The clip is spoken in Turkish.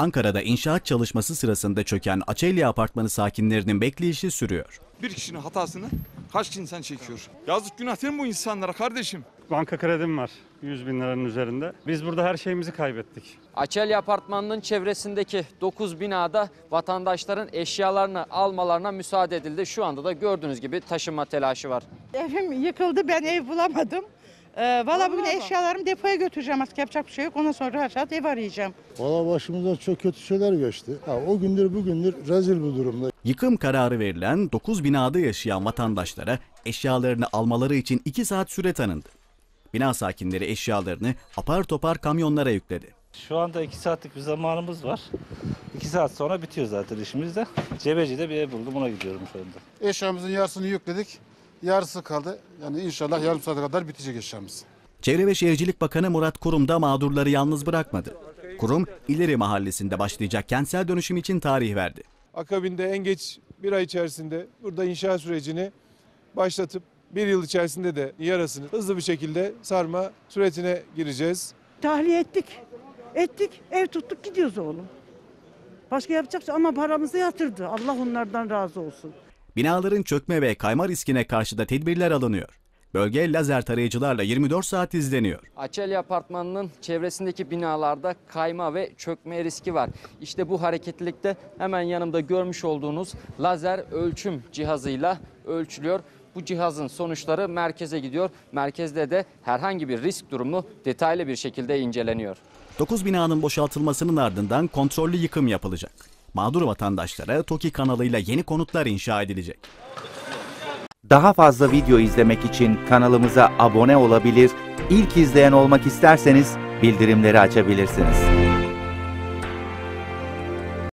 Ankara'da inşaat çalışması sırasında çöken Açelya apartmanı sakinlerinin bekleyişi sürüyor. Bir kişinin hatasını kaç insan çekiyor? Yazık günah değil mi bu insanlara kardeşim? Banka kredim var 100 bin liranın üzerinde. Biz burada her şeyimizi kaybettik. Açelya Apartmanı'nın çevresindeki 9 binada vatandaşların eşyalarını almalarına müsaade edildi. Şu anda da gördüğünüz gibi taşınma telaşı var. Evim yıkıldı ben ev bulamadım. Ee, Valla bugün eşyalarımı depoya götüreceğim artık yapacak bir şey yok. Ondan sonra rahat rahat ev arayacağım. Valla başımızdan çok kötü şeyler geçti. Ha, o gündür bugündür rezil bu durumda. Yıkım kararı verilen 9 binada yaşayan vatandaşlara eşyalarını almaları için 2 saat süre tanındı. Bina sakinleri eşyalarını apar topar kamyonlara yükledi. Şu anda 2 saatlik bir zamanımız var. 2 saat sonra bitiyor zaten işimiz de. Cebeci'de bir ev buldum ona gidiyorum şu anda. Eşyamızın yarısını yükledik. Yarısı kaldı. Yani inşallah yarım saate kadar bitecek eşyamız. Çevre ve Şehircilik Bakanı Murat Kurum da mağdurları yalnız bırakmadı. Kurum, İleri Mahallesi'nde başlayacak kentsel dönüşüm için tarih verdi. Akabinde en geç bir ay içerisinde burada inşaat sürecini başlatıp bir yıl içerisinde de yarasını hızlı bir şekilde sarma sürecine gireceğiz. Tahliye ettik. Ettik. Ev tuttuk gidiyoruz oğlum. Başka yapacak şey ama paramızı yatırdı. Allah onlardan razı olsun. Binaların çökme ve kayma riskine karşı da tedbirler alınıyor. Bölge lazer tarayıcılarla 24 saat izleniyor. Açelya Apartmanı'nın çevresindeki binalarda kayma ve çökme riski var. İşte bu hareketlilikte hemen yanımda görmüş olduğunuz lazer ölçüm cihazıyla ölçülüyor. Bu cihazın sonuçları merkeze gidiyor. Merkezde de herhangi bir risk durumu detaylı bir şekilde inceleniyor. 9 binanın boşaltılmasının ardından kontrollü yıkım yapılacak. Mağdur vatandaşlara TOKİ kanalıyla yeni konutlar inşa edilecek. Daha fazla video izlemek için kanalımıza abone olabilir, ilk izleyen olmak isterseniz bildirimleri açabilirsiniz.